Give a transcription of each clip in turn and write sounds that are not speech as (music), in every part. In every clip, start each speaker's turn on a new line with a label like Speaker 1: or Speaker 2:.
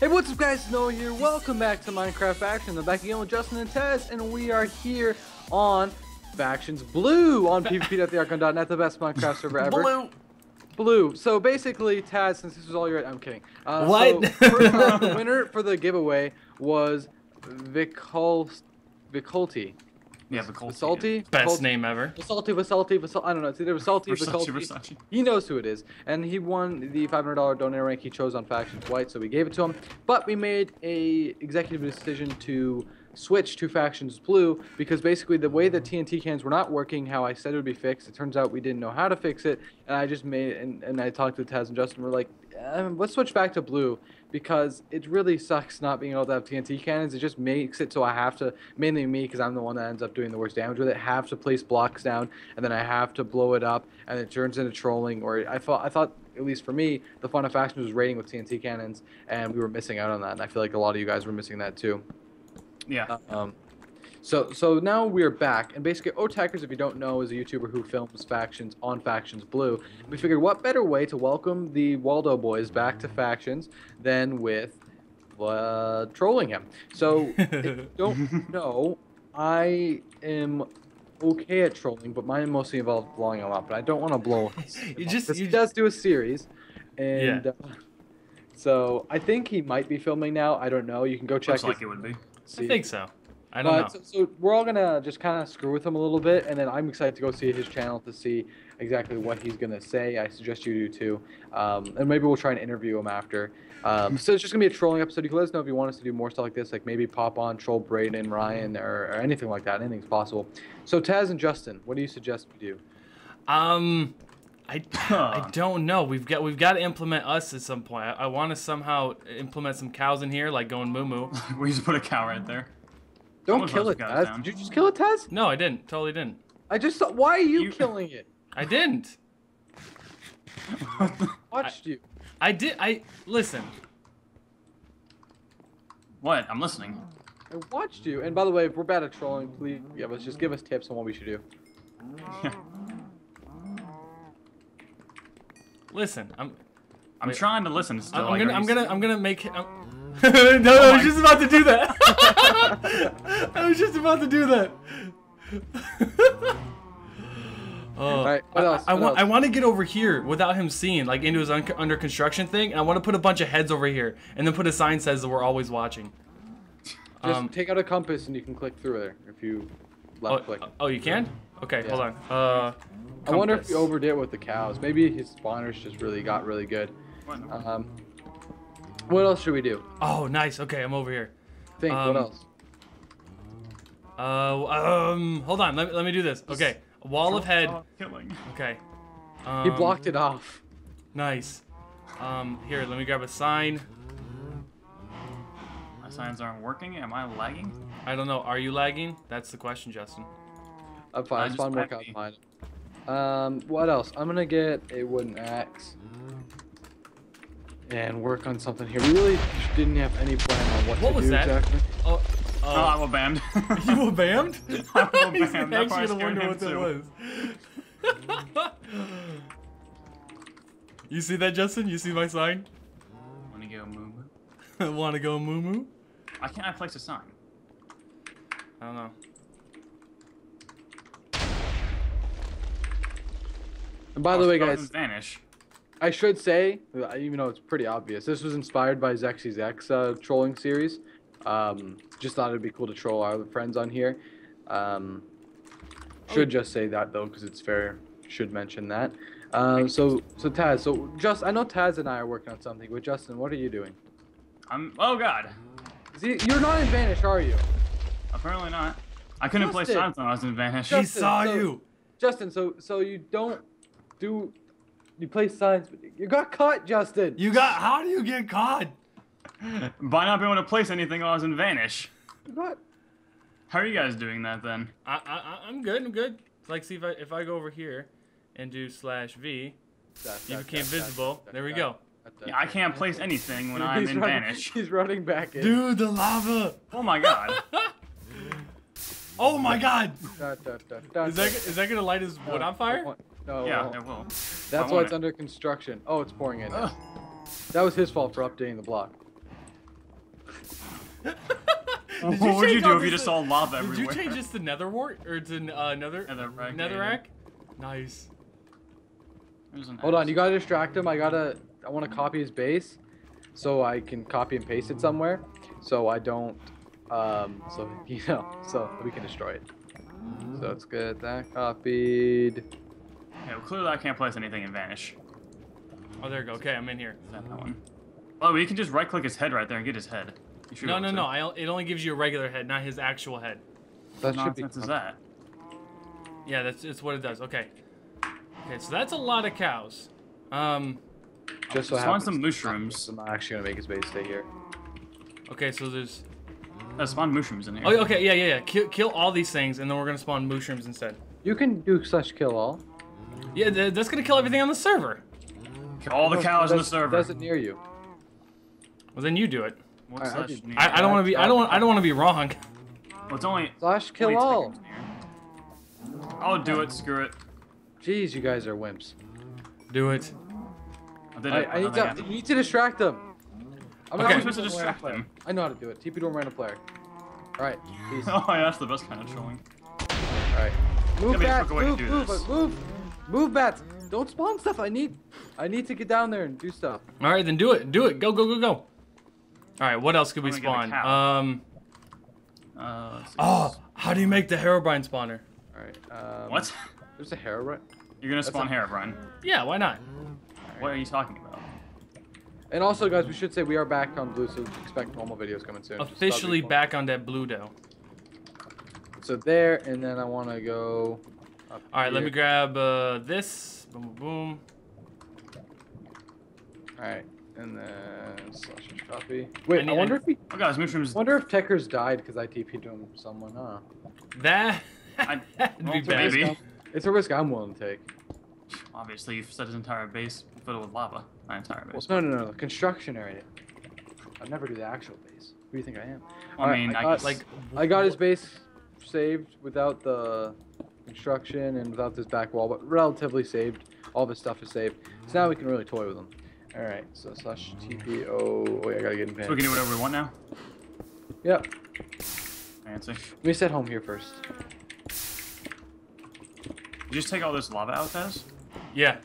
Speaker 1: Hey, what's up guys, Snow here. Welcome back to Minecraft Faction. I'm back again with Justin and Taz, and we are here on Factions Blue on pvp.thearchon.net, the best Minecraft (laughs) server ever.
Speaker 2: Blue.
Speaker 1: Blue. So basically, Taz, since this was all your, I'm kidding. Uh,
Speaker 2: What?
Speaker 1: So first off, the winner for the giveaway was Vicol, Vicolti.
Speaker 2: Yeah, Vicolti.
Speaker 1: Vicolti?
Speaker 3: Best
Speaker 1: Vicolti?
Speaker 3: name ever.
Speaker 1: Visalti, Visalti, Visalti, I don't know. It's either Visalti,
Speaker 2: Versace,
Speaker 1: Vicolti.
Speaker 2: Versace.
Speaker 1: He knows who it is, and he won the $500 donor rank he chose on Factions White, so we gave it to him. But we made a executive decision to switch to Factions Blue because basically the way the TNT cans were not working, how I said it would be fixed, it turns out we didn't know how to fix it, and I just made and, and I talked to Taz and Justin. We're like, um, let's switch back to Blue because it really sucks not being able to have TNT cannons. It just makes it so I have to, mainly me, because I'm the one that ends up doing the worst damage with it, have to place blocks down, and then I have to blow it up, and it turns into trolling. Or I thought, I thought, at least for me, the fun of faction was raiding with TNT cannons, and we were missing out on that. And I feel like a lot of you guys were missing that too.
Speaker 2: Yeah.
Speaker 1: Um, so so now we're back, and basically, Otackers, if you don't know, is a YouTuber who films factions on Factions Blue. We figured, what better way to welcome the Waldo boys back to factions than with uh, trolling him? So if you (laughs) don't know, I am okay at trolling, but mine mostly involves blowing him up, and I don't want to blow. (laughs) him
Speaker 3: You just-
Speaker 1: 'cause he
Speaker 3: you-
Speaker 1: does do a series, and. Uh, so I think he might be filming now. I don't know. You can go check.
Speaker 2: Looks like
Speaker 1: his-
Speaker 2: it would be.
Speaker 1: see.
Speaker 3: I think so. I don't
Speaker 1: But
Speaker 3: know.
Speaker 1: so, so we're all gonna just kind of screw with him a little bit, and then I'm excited to go see his channel to see exactly what he's gonna say. I suggest you do too, um, and maybe we'll try and interview him after. Um, so it's just gonna be a trolling episode. You can let us know if you want us to do more stuff like this, like maybe pop on troll Braden, Ryan, or, or anything like that. Anything's possible. So Taz and Justin, what do you suggest we do?
Speaker 3: Um, I, I don't know. We've got we've got to implement us at some point. I, I want to somehow implement some cows in here, like going moo moo. (laughs)
Speaker 2: we just put a cow right there.
Speaker 1: Don't kill
Speaker 2: votes
Speaker 1: it,
Speaker 2: guys
Speaker 1: Taz. Did you just kill it, Taz?
Speaker 3: No, I didn't. Totally didn't.
Speaker 1: I just saw. Why are you,
Speaker 2: You-
Speaker 1: killing it?
Speaker 3: I didn't. (laughs)
Speaker 1: Watched you.
Speaker 3: I did. I listen.
Speaker 2: what? I'm listening.
Speaker 1: I watched you. And by the way, if we're bad at trolling, please give us just give us tips on what we should do. (laughs)
Speaker 3: Listen. I'm.
Speaker 2: I'm
Speaker 3: Wait.
Speaker 2: trying to listen still.
Speaker 3: I'm
Speaker 2: like,
Speaker 3: gonna. I'm gonna.
Speaker 2: s-
Speaker 3: I'm gonna make. I'm... (laughs) no, no, (laughs) (laughs) I was just about to do that. I was just about to do that. Oh,
Speaker 1: Alright, what else?
Speaker 3: I, I want. I want to get over here without him seeing, like into his un- under construction thing, and I want to put a bunch of heads over here, and then put a sign says that we're always watching.
Speaker 1: Just
Speaker 3: Um,
Speaker 1: take out a compass and you can click through there if you
Speaker 3: Oh,
Speaker 1: left click.
Speaker 3: oh, you can? Okay,
Speaker 1: Yeah.
Speaker 3: hold on. Uh,
Speaker 1: I wonder if
Speaker 3: compass.
Speaker 1: we overdid it with the cows. Maybe his spawners just really got really good.
Speaker 2: What in the world?
Speaker 1: Um, what else should we do?
Speaker 3: Oh, nice. Okay, I'm over here.
Speaker 1: Think.
Speaker 3: Um,
Speaker 1: what else?
Speaker 3: Uh, um, hold on. Let me, let me do this. Okay, a wall of head.
Speaker 2: Killing.
Speaker 3: Okay.
Speaker 1: He
Speaker 3: Um,
Speaker 1: blocked it off.
Speaker 3: Nice. Um, here, let me grab a sign.
Speaker 2: My signs aren't working. Am I lagging?
Speaker 3: I don't know. Are you lagging? That's the question, Justin.
Speaker 1: I'm fine.
Speaker 2: I
Speaker 1: I
Speaker 2: just
Speaker 1: spawned more
Speaker 2: might
Speaker 1: cows
Speaker 2: be.
Speaker 1: behind him. Um, what else? I'm gonna get a wooden axe and work on something here. We really didn't have any plan on what,
Speaker 3: What
Speaker 1: to
Speaker 3: was
Speaker 1: do
Speaker 3: that?
Speaker 1: exactly.
Speaker 3: Oh,
Speaker 2: Oh, I
Speaker 3: uh,
Speaker 2: will banned. (laughs)
Speaker 3: you were bammed? (laughs)
Speaker 2: I will (laughs)
Speaker 3: He's
Speaker 2: banned. That
Speaker 3: actually
Speaker 2: probably
Speaker 3: gonna
Speaker 2: scared
Speaker 3: wonder
Speaker 2: him
Speaker 3: what that was. you see that, Justin? You see my sign?
Speaker 2: Wanna go move?
Speaker 3: Want to go moo moo?
Speaker 2: Why can't I place a sign?
Speaker 3: I don't know.
Speaker 1: And by
Speaker 2: Oh,
Speaker 1: the way, guys,
Speaker 2: Vanish.
Speaker 1: I should say, uh, even though it's pretty obvious, this was inspired by Zexyzek's uh, trolling series. Um, just thought it'd be cool to troll our other friends on here. Um, should just say that though, because it's fair. Should mention that. Um, so, so Taz, so just I know Taz and I are working on something. But Justin, what are you doing?
Speaker 2: I'm. Oh God.
Speaker 1: See, you're not in Vanish, are you?
Speaker 2: Apparently not. I couldn't place
Speaker 1: Justin.
Speaker 2: signs when I was in Vanish.
Speaker 3: He saw
Speaker 1: so-
Speaker 3: you.
Speaker 1: Justin, so so you don't do you play signs, but you got caught, Justin.
Speaker 3: You got. How do you get caught? (laughs)
Speaker 2: By not being able to place anything while I was in Vanish.
Speaker 1: You got
Speaker 2: How are you guys doing that then?
Speaker 3: I, I, I- I'm good. I'm good. Like, see if I if I go over here and do slash V,
Speaker 1: that,
Speaker 3: you
Speaker 1: that,
Speaker 3: became
Speaker 1: that, that,
Speaker 3: visible.
Speaker 1: that,
Speaker 3: there we
Speaker 1: that,
Speaker 3: go.
Speaker 1: that, that.
Speaker 2: Yeah, I can't place anything when (laughs) I'm in
Speaker 1: running-
Speaker 2: Vanish. (laughs)
Speaker 1: He's running back in.
Speaker 3: Dude, the lava.
Speaker 2: Oh my God.
Speaker 3: Oh my God.
Speaker 1: Da, da, da, da,
Speaker 3: Is that
Speaker 1: da.
Speaker 3: is that gonna light his wood on fire?
Speaker 1: No.
Speaker 2: yeah, it will.
Speaker 1: That's why it's
Speaker 2: it.
Speaker 1: under construction. Oh, it's pouring in. now.
Speaker 2: Ugh.
Speaker 1: That was his fault for updating the block. (laughs)
Speaker 3: Did (laughs)
Speaker 2: what would you
Speaker 3: change
Speaker 2: do if you
Speaker 3: this
Speaker 2: just
Speaker 3: to-
Speaker 2: saw lava
Speaker 3: Did
Speaker 2: everywhere?
Speaker 3: Did you change this to Netherwart or to uh, Nether
Speaker 2: Netherrack, yeah,
Speaker 3: Netherrack? Nice.
Speaker 2: An
Speaker 1: Hold on, you gotta distract him. I gotta. I want to copy his base, so I can copy and paste it somewhere, so I don't. Um. So (laughs) you know, so we can destroy it. So let's get that copied.
Speaker 2: Yeah, well, clearly I can't place anything in Vanish.
Speaker 3: Oh, there you go. Okay, I'm in here.
Speaker 2: Is that that one? Oh, but you can just right click his head right there and get his head. You should be
Speaker 3: No, no, no. I, it only gives you a regular head, not his actual head.
Speaker 1: That
Speaker 2: What
Speaker 1: should be.
Speaker 2: nonsense is that?
Speaker 3: Yeah, that's it's what it does. Okay. Okay, so that's a lot of cows. Um.
Speaker 1: Just so
Speaker 2: Just find
Speaker 1: happens.
Speaker 2: some mushrooms.
Speaker 1: I'm not actually gonna make his base stay here.
Speaker 3: Okay, so there's.
Speaker 2: Uh, spawn mushrooms in here.
Speaker 3: Oh, okay, yeah, yeah, yeah. Kill, kill all these things, and then we're gonna spawn mushrooms instead.
Speaker 1: You can do such kill all.
Speaker 3: Yeah, th- that's gonna kill everything on the server.
Speaker 2: Kill all the cows
Speaker 1: it
Speaker 2: in the
Speaker 1: does-
Speaker 2: server.
Speaker 1: Does it near you?
Speaker 3: Well, then you do it.
Speaker 2: What's
Speaker 1: I- I
Speaker 2: that
Speaker 1: did-
Speaker 2: near?
Speaker 3: I, I don't want to be. I don't want. I don't want to be wrong.
Speaker 2: Well, it's only.
Speaker 1: Slash kill all.
Speaker 2: I'll do it. Screw it.
Speaker 1: Jeez, you guys are wimps.
Speaker 3: Do it.
Speaker 2: I did
Speaker 1: I,
Speaker 2: it.
Speaker 1: I need
Speaker 2: don't think
Speaker 1: to. You need to distract them. I'm
Speaker 3: Okay.
Speaker 1: gonna
Speaker 2: Supposed to
Speaker 1: TP to a
Speaker 2: distract them.
Speaker 1: I know how to do it. TP to a random player. All right. Peace. (laughs)
Speaker 2: Oh, yeah, that's the best kind of trolling.
Speaker 1: All right. Move
Speaker 2: Gotta be a way to
Speaker 1: Move.
Speaker 2: do
Speaker 1: Move.
Speaker 2: this.
Speaker 1: Move. Move bats. Don't spawn stuff. I need. I need to get down there and do stuff.
Speaker 3: All right, then do it. Do it. Go, go, go, go. All right, what else could we spawn?
Speaker 2: get a cow.
Speaker 3: Um.
Speaker 2: Uh.
Speaker 3: Oh, how do you make the Herobrine spawner?
Speaker 1: All right. Um,
Speaker 2: What?
Speaker 1: There's a hair right.
Speaker 2: You're gonna
Speaker 1: That's
Speaker 2: spawn
Speaker 1: a-
Speaker 2: Herobrine.
Speaker 3: Yeah, why not?
Speaker 2: What are you talking about?
Speaker 1: And also, guys, we should say we are back on Blue, so expect normal videos coming soon.
Speaker 3: Officially back on that blue dough.
Speaker 1: fun. So there, and then I want to go. Up
Speaker 3: All right, let me grab uh, this. Boom, boom, boom.
Speaker 1: All right, and then slash and copy. Wait, I,
Speaker 3: need-
Speaker 1: wonder if he.
Speaker 2: Oh, guys, mushrooms.
Speaker 1: wonder if Techers died because I TP'd to him someone, huh?
Speaker 3: That. (laughs)
Speaker 2: I-
Speaker 3: That'd be
Speaker 2: well,
Speaker 3: bad.
Speaker 2: maybe.
Speaker 1: It's a risk I'm willing to take.
Speaker 2: Obviously, you've set his entire base filled with lava. My entire
Speaker 1: Well,
Speaker 2: base.
Speaker 1: no, no, no, no. Construction area. I'll never do the actual base. Who do you think I am?
Speaker 2: I
Speaker 1: Alright,
Speaker 2: mean,
Speaker 1: I
Speaker 2: I,
Speaker 1: got-
Speaker 3: Like,
Speaker 1: I got his base saved without the construction and without this back wall, but relatively saved. All this stuff is saved. So now we can really toy with them. All right, so slash TPO. Oh, wait, I gotta get in
Speaker 2: so we can do whatever we want now.
Speaker 1: Yep.
Speaker 2: Fancy.
Speaker 1: Let me set home here first.
Speaker 2: You just take all this lava out, Taz?
Speaker 3: yeah.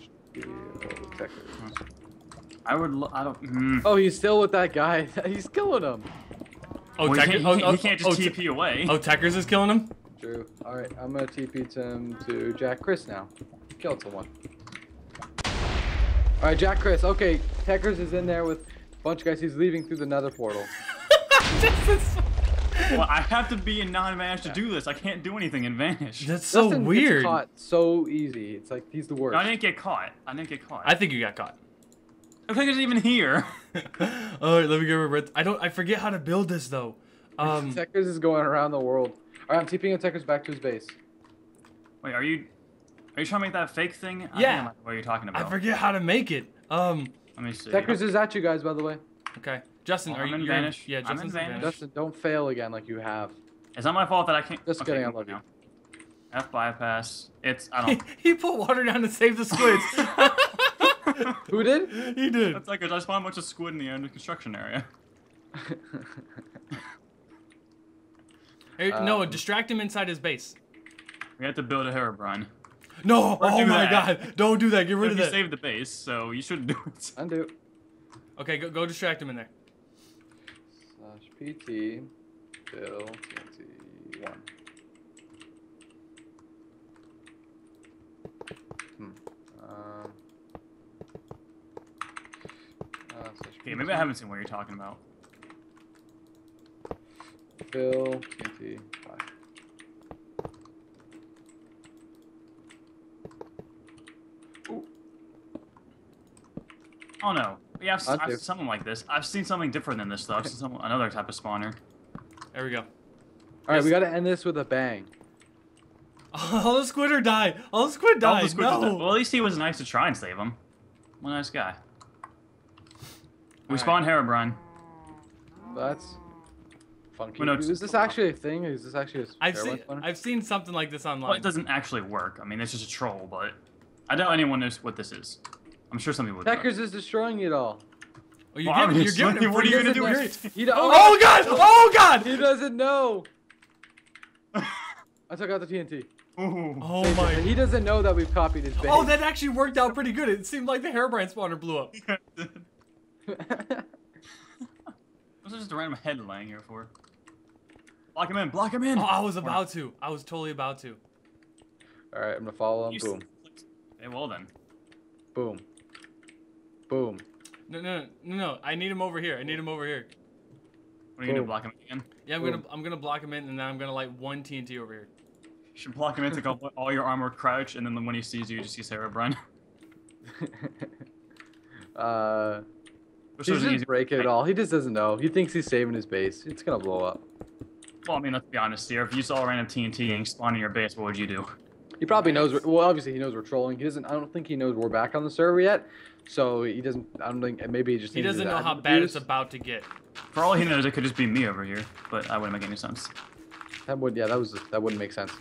Speaker 2: I would. I don't. Mm.
Speaker 1: Oh, he's still with that guy. (laughs) he's killing him.
Speaker 3: Oh,
Speaker 2: Well, he,
Speaker 3: Tecker-
Speaker 2: can't, he,
Speaker 3: oh,
Speaker 2: can't-
Speaker 3: oh,
Speaker 2: he can't
Speaker 3: oh,
Speaker 2: just
Speaker 3: Te-
Speaker 2: TP away.
Speaker 3: Oh, Teckers is killing him?
Speaker 1: True. All right, I'm gonna TP to him to Jack Chris now. He killed someone. All right, Jack Chris. Okay, Techers is in there with a bunch of guys. He's leaving through the Nether portal. (laughs)
Speaker 3: this is, (laughs)
Speaker 2: Well, I have to be in non-vanish to do this. I can't do anything in vanish.
Speaker 3: that's so
Speaker 1: Dustin gets
Speaker 3: weird.
Speaker 1: caught so easy. It's like he's the worst.
Speaker 2: No, I didn't get caught. I didn't get caught.
Speaker 3: I think you got caught.
Speaker 2: I think it's even here. (laughs)
Speaker 3: All right, let me get a red. I don't. I forget how to build this though. Um,
Speaker 1: Techers is going around the world. All right, I'm TPing Techers back to his base.
Speaker 2: Wait, are you? Are you trying to make that fake thing?
Speaker 3: Yeah.
Speaker 2: think I might know What you're talking about.
Speaker 3: I forget how to make it. Um,
Speaker 2: Let me see.
Speaker 1: Techers is at you guys, by the way.
Speaker 3: okay, Justin,
Speaker 2: Oh,
Speaker 3: are
Speaker 2: I'm
Speaker 3: you?
Speaker 2: in
Speaker 3: you're
Speaker 2: Vanish.
Speaker 3: Yeah,
Speaker 2: I'm in Vanish.
Speaker 3: Vanish.
Speaker 1: Justin, don't fail again like you have.
Speaker 2: It's not my fault that I can't.
Speaker 1: Just
Speaker 2: okay,
Speaker 1: kidding, I love you.
Speaker 2: now. F bypass. It's. I (laughs) don't.
Speaker 3: he put water down to save the squids. (laughs)
Speaker 1: Who did?
Speaker 3: he did.
Speaker 2: That's like I spawned a bunch of squid in the under construction area. (laughs)
Speaker 3: Hey, no,
Speaker 1: Um,
Speaker 3: distract him inside his base.
Speaker 2: We have to build a Herobrine.
Speaker 3: No!
Speaker 2: Or
Speaker 3: oh my
Speaker 2: that.
Speaker 3: god! Don't do that. Get rid
Speaker 2: But
Speaker 3: of
Speaker 2: you
Speaker 3: that.
Speaker 2: saved the base, so you shouldn't do it.
Speaker 1: Undo. (laughs)
Speaker 3: Okay, go, go distract him in there.
Speaker 1: Slash PT. Bill. TNT. One. Hmm. Um. Uh, slash
Speaker 2: Okay, maybe I haven't seen what you're talking about.
Speaker 1: Phil, TNT, five.
Speaker 2: Oh no. Yeah, I've, I've
Speaker 1: do.
Speaker 2: something like this. I've seen something different than this stuff. I've seen some, another type of spawner.
Speaker 3: There we go.
Speaker 1: All right, we gotta end this with a bang. (laughs)
Speaker 3: All the squid are die. All the squid
Speaker 2: All
Speaker 3: died.
Speaker 2: the squids are dead.
Speaker 3: No.
Speaker 2: Well, at least he was nice to try and save him. What a nice guy. We
Speaker 3: Alright.
Speaker 2: spawned Herobrine.
Speaker 1: That's funky.
Speaker 2: Well, no,
Speaker 1: is this actually a thing? Is this actually a
Speaker 3: I've seen
Speaker 1: one?
Speaker 3: I've seen something like this
Speaker 2: Well,
Speaker 3: online.
Speaker 2: it doesn't actually work. I mean, it's just a troll, but I doubt anyone knows what this is. I'm sure some people do.
Speaker 1: Techers is destroying it all.
Speaker 3: Oh, you're giving, you're giving him
Speaker 2: what are you gonna do
Speaker 1: doesn't
Speaker 2: with
Speaker 1: know-
Speaker 2: it?
Speaker 1: He do-
Speaker 3: Oh, oh god! Oh god! (laughs)
Speaker 1: He doesn't know. (laughs) I took out the TNT.
Speaker 2: Ooh.
Speaker 3: Oh my.
Speaker 1: He doesn't know that we've copied his base.
Speaker 3: Oh, that actually worked out pretty good. It seemed like the Herobrine spawner blew up. (laughs)
Speaker 2: What's just a random head lying here for? Block him in. Block him in.
Speaker 3: Oh, I was about to. I was totally about to.
Speaker 1: All right, I'm gonna follow him.
Speaker 2: You
Speaker 1: Boom,
Speaker 2: s- Okay, well then.
Speaker 1: boom, boom.
Speaker 3: No, no, no, no. I need him over here. I need him over here.
Speaker 2: What are you gonna do? Block him again?
Speaker 3: Yeah, I'm
Speaker 1: Boom.
Speaker 3: gonna, I'm gonna block him in, and then I'm gonna light one TNT over here.
Speaker 2: You should block him in, take (laughs) off all your armor, crouch, and then when he sees you, you just use Herobrine. (laughs)
Speaker 1: uh,
Speaker 2: Which
Speaker 1: he's
Speaker 2: was an
Speaker 1: just
Speaker 2: easy-
Speaker 1: breaking it all. He just doesn't know. He thinks he's saving his base. It's gonna blow up.
Speaker 2: Well, I mean, let's be honest here. If you saw a random TNT and spawn in your base, what would you do?
Speaker 1: He probably knows. We're, well, obviously he knows we're trolling. He doesn't. I don't think he knows we're back on the server yet. So he doesn't. I don't think. Maybe he just.
Speaker 3: He doesn't know how
Speaker 1: admin
Speaker 3: bad it's about to get.
Speaker 2: For all he knows, it could just be me over here, but that wouldn't make any sense.
Speaker 1: That would. Yeah, that was. That wouldn't make sense.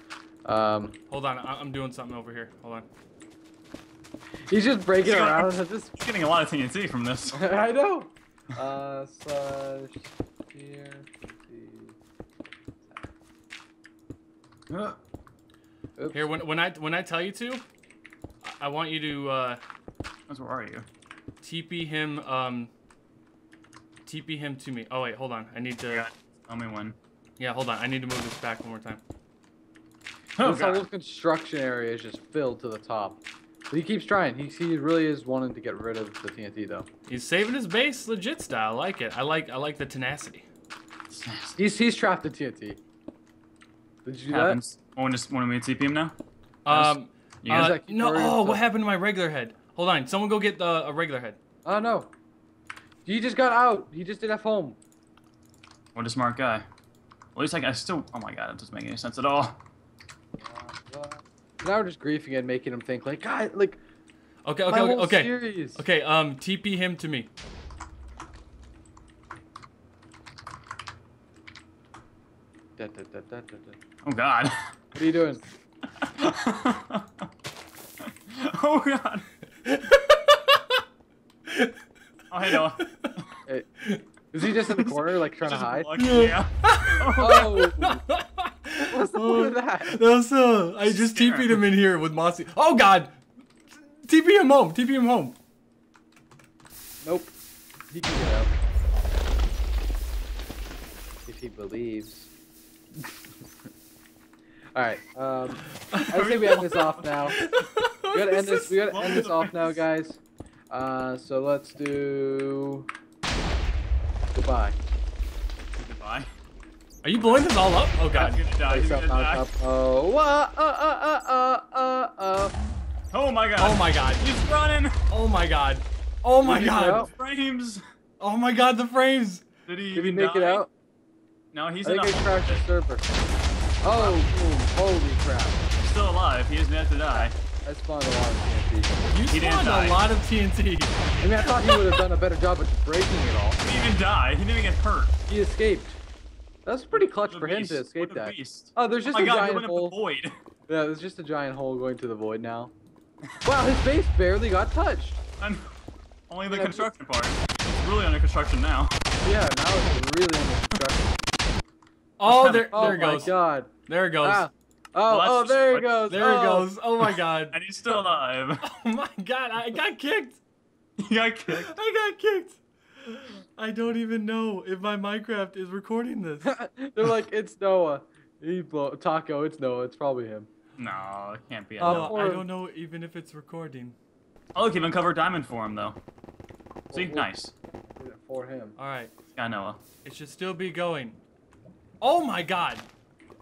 Speaker 1: Um,
Speaker 3: Hold on, I- I'm doing something over here. Hold on.
Speaker 1: He's just breaking
Speaker 2: He's got-
Speaker 1: around. (laughs) and Just.
Speaker 2: He's getting a lot of TNT from this. (laughs)
Speaker 1: I know. Uh, slash here. Oops.
Speaker 3: Here, when when I when I tell you to, I- I want you to uh,
Speaker 2: where are you?
Speaker 3: TP him. Um, TP him to me. Oh wait, hold on. I need to.
Speaker 2: Yeah. Tell me when.
Speaker 3: Yeah, hold on. I need to move this back one more time.
Speaker 2: Oh
Speaker 1: this whole construction area is just filled to the top. But he keeps trying. He, he really is wanting to get rid of the TNT though.
Speaker 3: He's saving his base, legit style. I like it. I like I like the tenacity. (laughs)
Speaker 1: He's he's trapped the TNT. Did you do that?
Speaker 2: Happens. Want to want me to TP him now?
Speaker 3: Um,
Speaker 2: You
Speaker 3: uh,
Speaker 2: guys-
Speaker 1: that keep
Speaker 3: no. Oh, what happened to my regular head? Hold on. Someone go get the a regular head.
Speaker 1: Oh no. He just got out. He just did F home.
Speaker 2: What a smart guy. At least like I still. Oh my god, it doesn't make any sense at all.
Speaker 1: Now we're just griefing and making him think like, God, like
Speaker 3: Okay,
Speaker 1: my
Speaker 3: okay, okay,
Speaker 1: whole
Speaker 3: okay.
Speaker 1: series.
Speaker 3: Okay, um, TP him to me.
Speaker 1: Da, da, da, da, da, da.
Speaker 2: Oh god.
Speaker 1: What are you doing? (laughs)
Speaker 2: oh god. Oh hey Noah.
Speaker 1: Hey, is he just in the corner, like trying to hide?
Speaker 2: block- Yeah. (laughs)
Speaker 1: Oh, (laughs) what's the point of that?
Speaker 3: No, sir. I just
Speaker 2: Scare
Speaker 3: TP'd
Speaker 2: him.
Speaker 3: him in here with Mossy. Oh God! TP him home. TP him home.
Speaker 1: Nope. He can get out. If he believes. (laughs) Alright, um, I say we end this off now. (laughs) We gotta end this, we gotta end this off now, guys. Uh, so let's do... Goodbye.
Speaker 2: Goodbye.
Speaker 3: Are you blowing this all up? Oh God!
Speaker 2: He's gonna die. He's
Speaker 1: Face
Speaker 2: gonna die.
Speaker 1: Oh, uh, uh, uh, uh, uh, uh.
Speaker 2: Oh my god.
Speaker 3: Oh my God!
Speaker 2: He's running.
Speaker 3: Oh my God! Oh my
Speaker 1: Did
Speaker 3: God!
Speaker 1: out?
Speaker 2: Frames.
Speaker 3: Oh my God! The frames!
Speaker 2: Did he?
Speaker 1: Did he
Speaker 2: even
Speaker 1: make it out?
Speaker 2: No, he's
Speaker 1: I
Speaker 2: in
Speaker 1: think
Speaker 2: a
Speaker 1: I crashed the server. Oh, boom. Holy crap.
Speaker 2: He's still alive. He isn't yet to die.
Speaker 1: I spawned a lot of TNT.
Speaker 3: You
Speaker 2: He didn't
Speaker 3: spawned
Speaker 2: die.
Speaker 3: a lot of TNT.
Speaker 1: I mean, I thought he would have done a better job of breaking it all.
Speaker 2: He didn't even die. He didn't even get hurt.
Speaker 1: He escaped. That was pretty clutch
Speaker 2: What a
Speaker 1: for him to escape
Speaker 2: What a
Speaker 1: that.
Speaker 2: beast.
Speaker 1: Oh, there's just
Speaker 2: oh my
Speaker 1: a
Speaker 2: god,
Speaker 1: giant
Speaker 2: went up
Speaker 1: hole.
Speaker 2: the void. (laughs)
Speaker 1: Yeah, there's just a giant hole going to the void now. (laughs) Wow, his base barely got touched.
Speaker 2: And only the
Speaker 1: Yeah,
Speaker 2: construction part. It's really under construction now.
Speaker 1: Yeah, now it's really under construction. (laughs)
Speaker 3: Oh, there,
Speaker 1: Oh
Speaker 3: there it
Speaker 1: my
Speaker 3: goes.
Speaker 1: god.
Speaker 3: There it goes.
Speaker 1: Ah. Oh,
Speaker 2: Well,
Speaker 1: oh, there it goes.
Speaker 3: There it
Speaker 1: Oh.
Speaker 3: goes. Oh my God.
Speaker 2: And he's still alive.
Speaker 3: Oh my God! I got kicked.
Speaker 2: he got kicked.
Speaker 3: I got kicked. I don't even know if my Minecraft is recording this. (laughs)
Speaker 1: They're like, it's Noah. He blow Taco. It's Noah. It's probably him.
Speaker 2: No, it can't be.
Speaker 3: Uh,
Speaker 1: or-
Speaker 3: I don't know even if it's recording.
Speaker 2: oh look, even covered diamond for him though. See,
Speaker 1: Oh,
Speaker 2: nice.
Speaker 1: For him.
Speaker 3: All right,
Speaker 2: Yeah, Noah.
Speaker 3: it should still be going. Oh my God!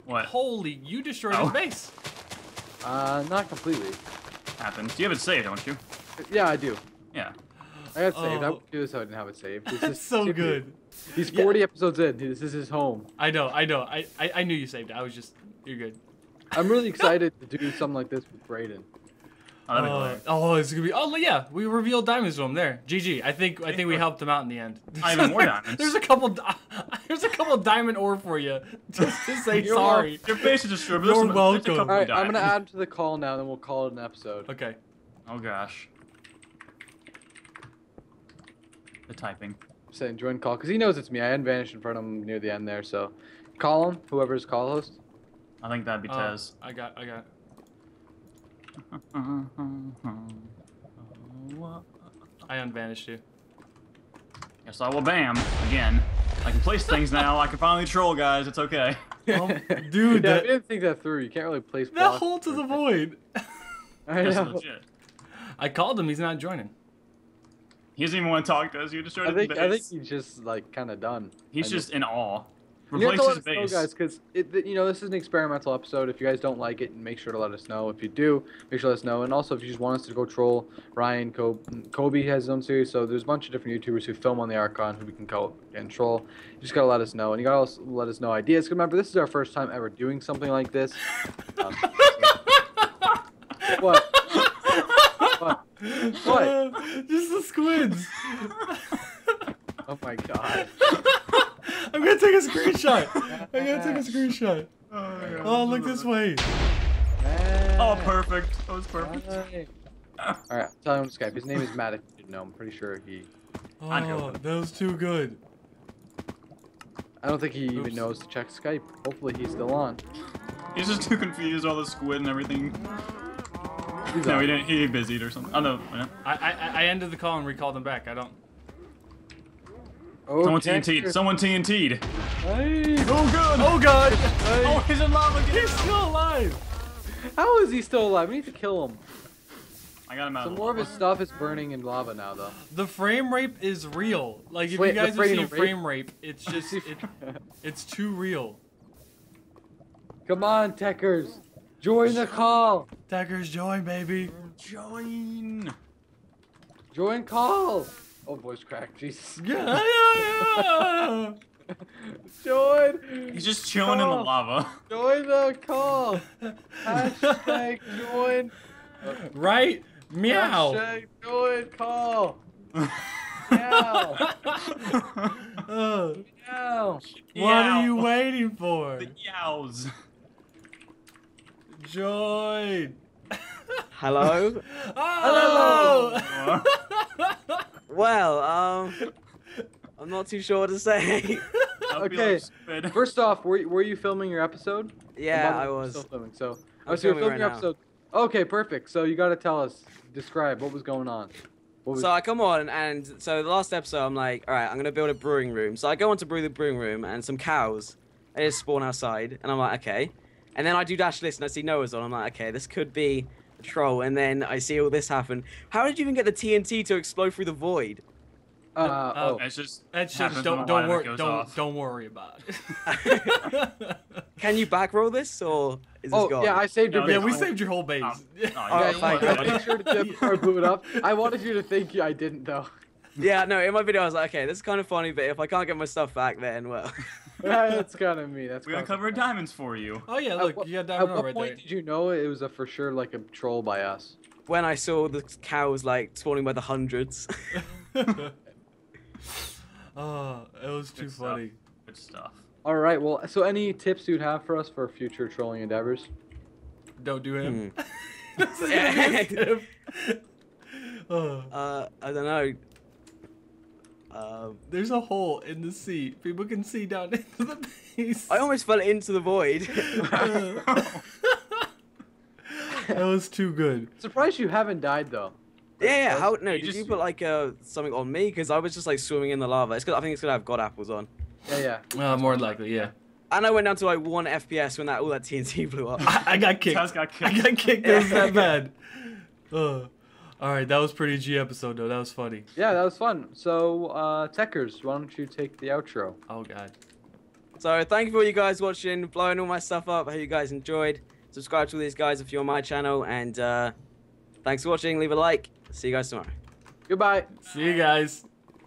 Speaker 2: What
Speaker 3: Holy, you destroyed
Speaker 2: Oh.
Speaker 3: his base.
Speaker 1: Uh, not completely.
Speaker 2: happened? You have it saved, don't you?
Speaker 1: Yeah, I do.
Speaker 2: Yeah.
Speaker 1: I got it saved. I
Speaker 3: Oh.
Speaker 1: would do this I didn't have it saved. This (laughs)
Speaker 3: That's
Speaker 1: is
Speaker 3: so
Speaker 1: super-
Speaker 3: good.
Speaker 1: He's
Speaker 3: Yeah.
Speaker 1: 40 episodes in. Dude. This is his home.
Speaker 3: I know, I know. I, I, I knew you saved it. I was just, you're good.
Speaker 1: I'm really (laughs) excited to do something like this with Brayden.
Speaker 2: Oh,
Speaker 3: Uh, oh, it's gonna be. Oh yeah, we revealed diamonds to him there. GG. I think I think we helped him out in the end.
Speaker 2: I have (laughs) more diamonds.
Speaker 3: There's a couple. There's a couple diamond ore for you, just to say
Speaker 1: You're
Speaker 3: sorry.
Speaker 2: Your face is destroyed. but
Speaker 3: You're
Speaker 2: there's some- there's a
Speaker 3: welcome.
Speaker 1: All right, I'm gonna add to the call now, then we'll call it an episode.
Speaker 3: Okay.
Speaker 2: Oh gosh. The typing.
Speaker 1: Saying join call because he knows it's me. I had vanished in front of him near the end there, so call him. Whoever's call host.
Speaker 2: I think that'd be
Speaker 3: Oh,
Speaker 2: Taz.
Speaker 3: I got, I got. (laughs) I unvanished you.
Speaker 2: Yes, I will bam again. I can place things now. I can finally troll, guys. It's okay. (laughs) (laughs)
Speaker 3: Dude,
Speaker 1: yeah,
Speaker 3: that-
Speaker 1: we didn't think that through. You can't really place.
Speaker 3: That
Speaker 1: blocks
Speaker 3: hole to the void.
Speaker 1: I
Speaker 2: That's
Speaker 1: know.
Speaker 2: legit.
Speaker 3: I called him. He's not joining.
Speaker 2: He doesn't even want to talk to us. You destroyed
Speaker 1: I
Speaker 2: his
Speaker 1: think I think he's just like kind of done.
Speaker 2: He's
Speaker 1: I
Speaker 2: just in awe.
Speaker 1: And you have
Speaker 2: Replace
Speaker 1: to
Speaker 2: his
Speaker 1: us know,
Speaker 2: base.
Speaker 1: guys, because you know, this is an experimental episode. If you guys don't like it, make sure to let us know. If you do, make sure to let us know. And also, if you just want us to go troll Ryan, Kobe, Kobe has his own series. So there's a bunch of different YouTubers who film on the Archon who we can go and troll. You just gotta let us know, and you gotta also let us know ideas. 'Cause remember, this is our first time ever doing something like this. (laughs) Um, (laughs) what? What? What? (laughs)
Speaker 3: Just the squids.
Speaker 1: Oh my god. (laughs)
Speaker 3: I'm gonna take a screenshot. I'm gonna take a screenshot. Oh, oh look this way.
Speaker 2: Oh, perfect. That was perfect.
Speaker 1: Alright, tell him on Skype. His name is Matt. If you didn't know, I'm pretty sure he.
Speaker 2: I know.
Speaker 3: Oh, that was too good.
Speaker 1: I don't think he
Speaker 3: Oops.
Speaker 1: even knows to check Skype. Hopefully, he's still on.
Speaker 2: He's just too confused, all the squid and everything.
Speaker 1: He's
Speaker 2: No,
Speaker 1: on.
Speaker 2: he didn't. He busied or something. Oh no.
Speaker 3: I, I I ended the call and recalled him back. I don't.
Speaker 1: Oh,
Speaker 2: Someone
Speaker 1: Texter.
Speaker 2: TNT'd. Someone TNT'd.
Speaker 1: Hey.
Speaker 2: Oh good.
Speaker 3: Oh God!
Speaker 2: Oh, he's in lava again.
Speaker 3: He's still alive.
Speaker 1: How is he still alive? We need to kill him.
Speaker 2: I got him out.
Speaker 1: Some
Speaker 2: of
Speaker 1: more of his stuff is burning in lava now, though.
Speaker 3: The frame rape is real. Like if
Speaker 1: Wait,
Speaker 3: you guys have
Speaker 1: frame
Speaker 3: seen frame rape, it's (laughs) just it, it's too real.
Speaker 1: Come on, Techers. Join the call.
Speaker 3: Daggers join, baby.
Speaker 2: Join.
Speaker 1: Join call. Oh, voice crack. Jesus.
Speaker 3: Yeah, yeah, yeah. (laughs)
Speaker 1: Join.
Speaker 2: He's just chilling in the lava.
Speaker 1: Join the call. Hashtag join.
Speaker 3: Right? Meow.
Speaker 1: Hashtag join call. (laughs) Meow.
Speaker 3: Uh,
Speaker 1: Meow.
Speaker 3: what are you waiting for?
Speaker 2: The yows.
Speaker 3: Join. (laughs)
Speaker 4: Hello?
Speaker 3: Oh!
Speaker 4: well, um, I'm not too sure what to say. (laughs)
Speaker 1: Okay.
Speaker 2: like. (laughs)
Speaker 1: First off, were, were you filming your episode?
Speaker 4: yeah, I was Still
Speaker 1: filming. So,
Speaker 4: I'm
Speaker 1: oh, so you're
Speaker 4: filming
Speaker 1: filming
Speaker 4: right
Speaker 1: your
Speaker 4: now.
Speaker 1: episode. Okay, perfect. So you got to tell us, describe what was going on. Was?
Speaker 4: So I come on, and so the last episode, I'm like, all right, I'm gonna build a brewing room. So I go on to brew the brewing room, and some cows, they just spawn outside, and I'm like, okay. And then I do dash list, and I see Noah's on. I'm like, okay, this could be a troll. And then I see all this happen. How did you even get the TNT to explode through the void?
Speaker 1: uh,
Speaker 3: uh,
Speaker 1: oh,
Speaker 2: It's just
Speaker 3: That's
Speaker 2: happens
Speaker 3: just don't don't worry
Speaker 2: goes
Speaker 3: don't
Speaker 2: off.
Speaker 3: don't worry about it. (laughs)
Speaker 4: Can you back roll this, or is this
Speaker 1: oh
Speaker 4: gone?
Speaker 1: yeah, I saved your
Speaker 2: No,
Speaker 3: yeah, we
Speaker 2: Oh.
Speaker 3: saved your whole base.
Speaker 2: Oh,
Speaker 1: Yeah,
Speaker 4: Oh, (laughs) thank
Speaker 1: I
Speaker 4: God.
Speaker 1: made sure to do it before blew it up. I wanted you to think I didn't though.
Speaker 4: Yeah, no, in my video, I was like, okay, this is kind of funny, but if I can't get my stuff back, then, well. (laughs)
Speaker 1: That's kind of me. That's
Speaker 2: we
Speaker 1: kinda-
Speaker 2: uncovered diamonds for you.
Speaker 3: Oh yeah, look,
Speaker 1: what-
Speaker 3: you got
Speaker 1: At
Speaker 3: diamond ore
Speaker 1: what
Speaker 3: right
Speaker 1: point
Speaker 3: there.
Speaker 1: did you know it was a for sure like a troll by us?
Speaker 4: when I saw the cows, like, spawning by the hundreds. (laughs) (laughs)
Speaker 3: oh, it was too
Speaker 2: Good stuff.
Speaker 3: funny.
Speaker 2: Good stuff.
Speaker 1: All right. Well, so any tips you'd have for us for future trolling endeavors?
Speaker 3: Don't do him.
Speaker 4: Hmm.
Speaker 3: This is gonna be a tip. Oh,
Speaker 4: Uh, I don't know. Um,
Speaker 3: there's a hole in the sea. People can see down (laughs) into the base.
Speaker 4: I almost fell into the void. (laughs)
Speaker 3: that was too good.
Speaker 1: Surprised you haven't died though.
Speaker 4: yeah, yeah. How? No,
Speaker 2: You
Speaker 4: did
Speaker 2: just-
Speaker 4: you put like uh something on me? Because I was just like swimming in the lava. It's 'cause- I think it's gonna have god apples on.
Speaker 1: Yeah, yeah.
Speaker 3: Uh, more likely, yeah.
Speaker 4: And I went down to like one FPS when that all that TNT (laughs) blew up.
Speaker 3: I, I got kicked.
Speaker 2: Taz got
Speaker 3: I got kicked. It was that bad. Uh, all right, that was pretty G episode though. That was funny.
Speaker 1: Yeah, that was fun. So, uh, Techers, why don't you take the outro?
Speaker 3: Oh god.
Speaker 4: so thank you for you guys watching, blowing all my stuff up. I hope you guys enjoyed. Subscribe to all these guys if you're on my channel, and uh, thanks for watching. Leave a like. See you guys tomorrow.
Speaker 1: Goodbye.
Speaker 3: See you guys.